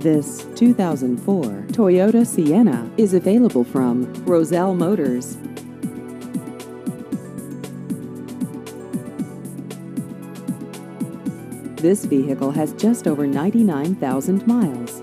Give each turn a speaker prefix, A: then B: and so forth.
A: This 2004 Toyota Sienna is available from Roselle Motors. This vehicle has just over 99,000 miles.